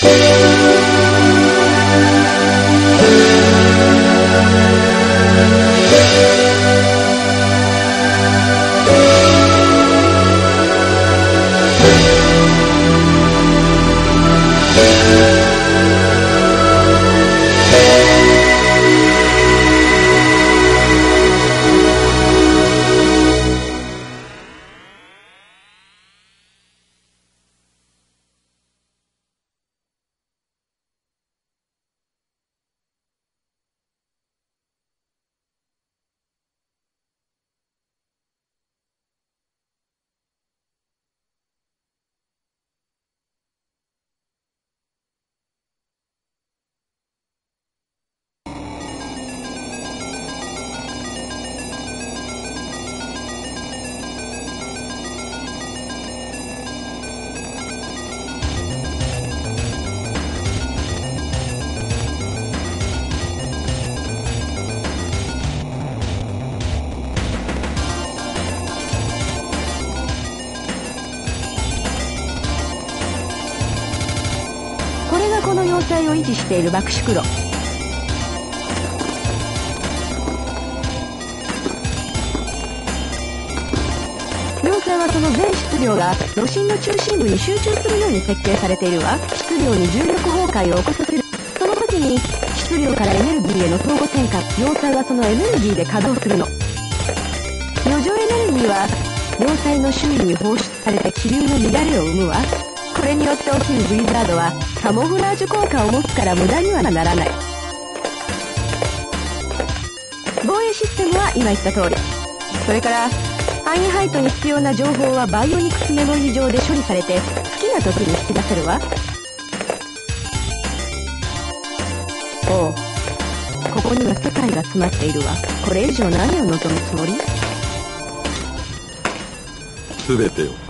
これがこの要塞を維持している爆縮炉。要塞はその全質量が炉心の中心部に集中するように設計されているわ。質量に重力崩壊を起こさせる。その時に質量からエネルギーへの相互転換要塞はそのエネルギーで稼働するの。余剰エネルギーは要塞の周囲に放出された気流の乱れを生むわ。これによって起きるブリザードはカモフラージュ効果を持つから無駄にはならない。防衛システムは今言った通り。それからアインハイトに必要な情報はバイオニクスメモリー上で処理されて好きな時に引き出せるわ。おう。ここには世界が詰まっているわ。これ以上何を望むつもり？全てを。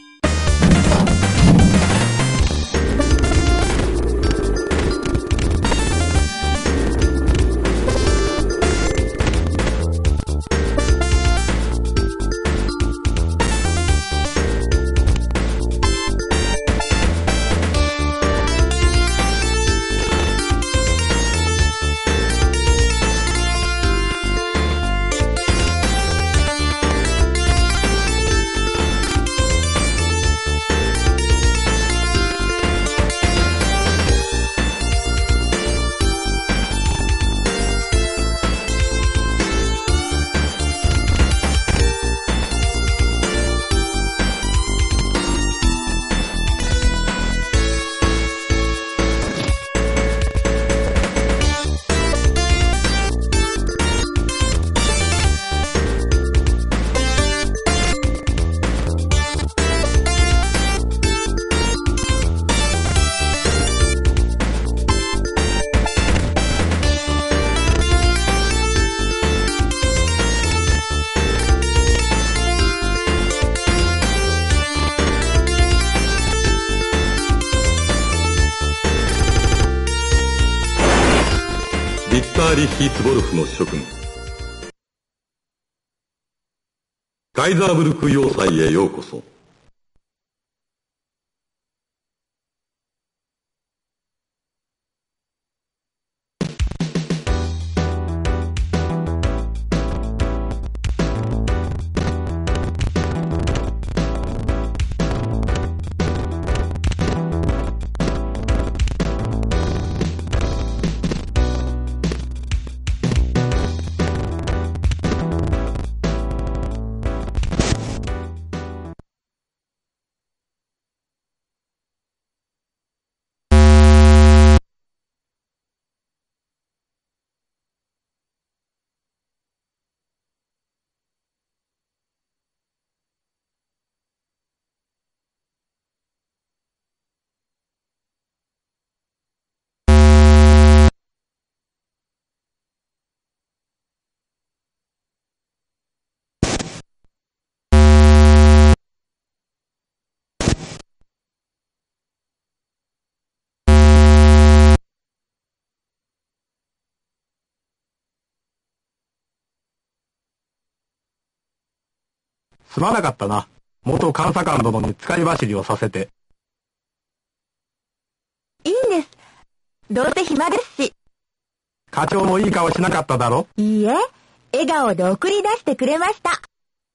リ・ヒーツボルフの諸君。ガイザーブルク要塞へようこそ。すまなかったな。元監査官殿に使い走りをさせて。いいんですどうせ暇ですし。課長もいい顔しなかっただろ？いいえ、笑顔で送り出してくれました。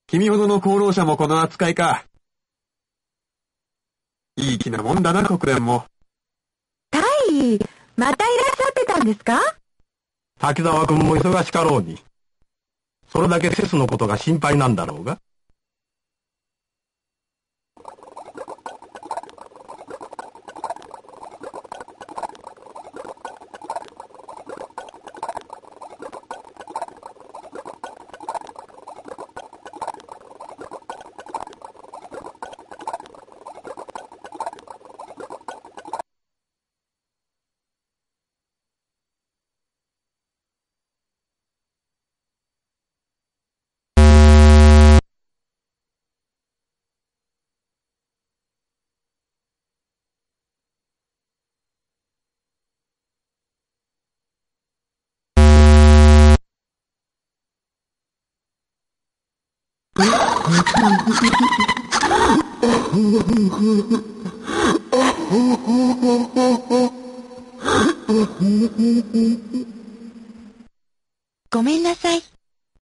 君ほどの功労者もこの扱いか。いい気なもんだな、国連も。はい、またいらっしゃってたんですか？滝沢君も忙しかろうに。それだけセスのことが心配なんだろうが。ごめんなさい。